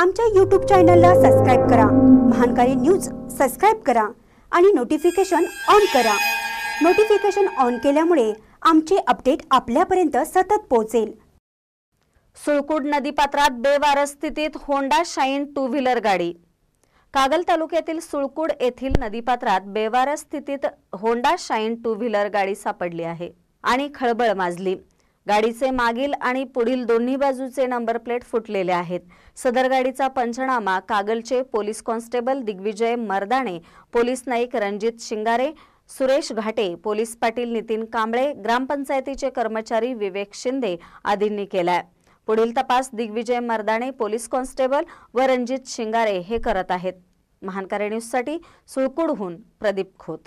आमच्या यूट्यूब चॅनलला सबस्क्राईब करा. महानकारी न्यूज सबस्क्राईब करा आणि नोटिफिकेशन ऑन करा. नोटिफिकेशन ऑन केल्यामुळे आमचे अपडेट आपल्यापर्यंत सतत पोहोचेल. सुळकूड नदीपात्रात बेवारस स्थितीत होंडा शाईन टू व्हीलर गाडी. कागल तालुक्यातील सुळकूड येथील नदीपात्रात बेवारस स्थितीत होंडा शाईन टू व्हीलर गाडी सापडली आहे आणि खळबळ माजली. गाडीचे मागील आणि पुढील दोन्ही बाजूचे नंबर प्लेट फुटलेले आहेत. सदर गाडीचा पंचनामा कागलचे police constable Digvijay Mardane police Naik Ranjit Shingare Suresh Ghate police Patil Nitin Kamble ग्रामपंचायतीचे कर्मचारी विवेक शिंदे आदींनी केलाय. पुढील तपास दिग्विजय मर्दाणे पोलीस कॉन्स्टेबल व रणजित शिंगारे हे करत आहेत. महानकारी न्यूजसाठी सुळकुडहून प्रदीप खोत.